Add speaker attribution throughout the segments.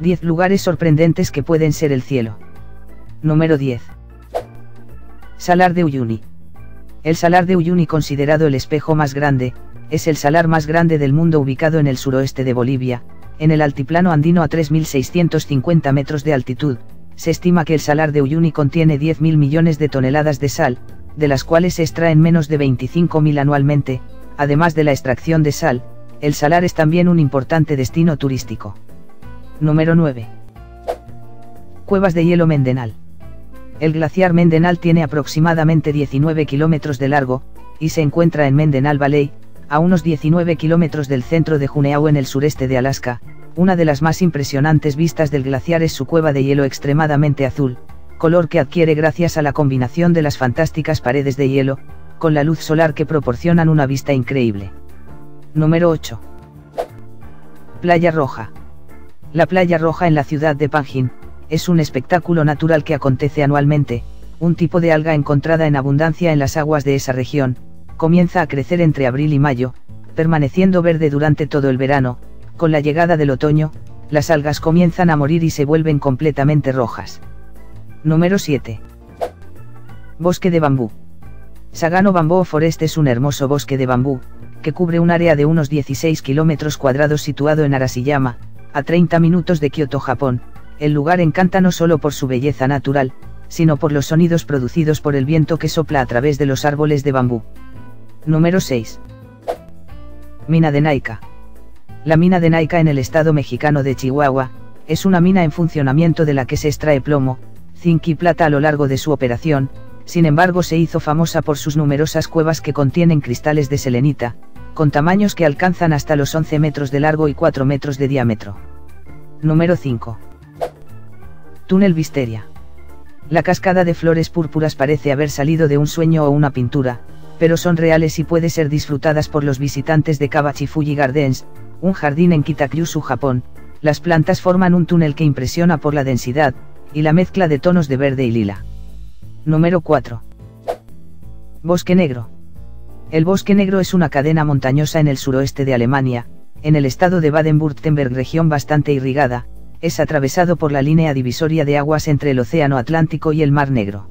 Speaker 1: 10 lugares sorprendentes que pueden ser el cielo. Número 10. Salar de Uyuni. El salar de Uyuni considerado el espejo más grande, es el salar más grande del mundo ubicado en el suroeste de Bolivia, en el altiplano andino a 3.650 metros de altitud. Se estima que el salar de Uyuni contiene 10.000 millones de toneladas de sal, de las cuales se extraen menos de 25.000 anualmente, además de la extracción de sal, el salar es también un importante destino turístico. Número 9. Cuevas de hielo Mendenal. El glaciar Mendenal tiene aproximadamente 19 kilómetros de largo, y se encuentra en Mendenal Valley, a unos 19 kilómetros del centro de Juneau en el sureste de Alaska. Una de las más impresionantes vistas del glaciar es su cueva de hielo extremadamente azul, color que adquiere gracias a la combinación de las fantásticas paredes de hielo, con la luz solar que proporcionan una vista increíble. Número 8. Playa Roja. La Playa Roja en la ciudad de Panjin, es un espectáculo natural que acontece anualmente, un tipo de alga encontrada en abundancia en las aguas de esa región, comienza a crecer entre abril y mayo, permaneciendo verde durante todo el verano, con la llegada del otoño, las algas comienzan a morir y se vuelven completamente rojas. Número 7. Bosque de bambú. Sagano Bamboo Forest es un hermoso bosque de bambú, que cubre un área de unos 16 kilómetros cuadrados situado en Arashiyama, a 30 minutos de Kioto, Japón, el lugar encanta no solo por su belleza natural, sino por los sonidos producidos por el viento que sopla a través de los árboles de bambú. Número 6. Mina de Naika. La mina de Naika en el estado mexicano de Chihuahua, es una mina en funcionamiento de la que se extrae plomo, zinc y plata a lo largo de su operación, sin embargo se hizo famosa por sus numerosas cuevas que contienen cristales de selenita, con tamaños que alcanzan hasta los 11 metros de largo y 4 metros de diámetro. Número 5. Túnel Visteria. La cascada de flores púrpuras parece haber salido de un sueño o una pintura, pero son reales y puede ser disfrutadas por los visitantes de Kawachi Gardens, un jardín en Kitakyushu, Japón. Las plantas forman un túnel que impresiona por la densidad, y la mezcla de tonos de verde y lila. Número 4. Bosque Negro. El Bosque Negro es una cadena montañosa en el suroeste de Alemania, en el estado de Baden-Württemberg región bastante irrigada, es atravesado por la línea divisoria de aguas entre el Océano Atlántico y el Mar Negro.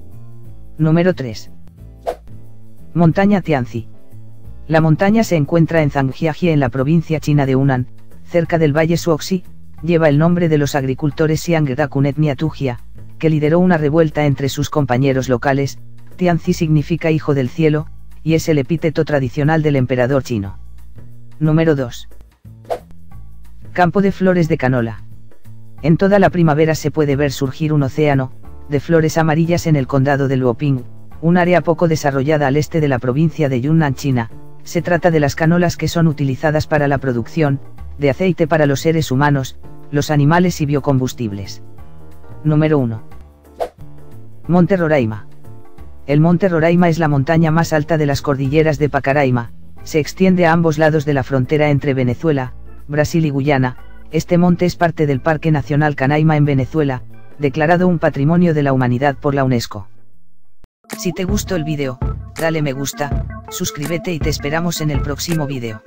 Speaker 1: Número 3. Montaña Tianzi. La montaña se encuentra en Zhangjiajie en la provincia china de Hunan, cerca del valle Suoxi, lleva el nombre de los agricultores Xiang Dakunet Tugia, que lideró una revuelta entre sus compañeros locales, Tianzi significa hijo del cielo, y es el epíteto tradicional del emperador chino. Número 2. Campo de flores de canola. En toda la primavera se puede ver surgir un océano, de flores amarillas en el condado de Luoping, un área poco desarrollada al este de la provincia de Yunnan, China. Se trata de las canolas que son utilizadas para la producción, de aceite para los seres humanos, los animales y biocombustibles. Número 1. Monte Roraima. El Monte Roraima es la montaña más alta de las cordilleras de Pacaraima, se extiende a ambos lados de la frontera entre Venezuela, Brasil y Guyana, este monte es parte del Parque Nacional Canaima en Venezuela, declarado un Patrimonio de la Humanidad por la UNESCO. Si te gustó el vídeo, dale me gusta, suscríbete y te esperamos en el próximo vídeo.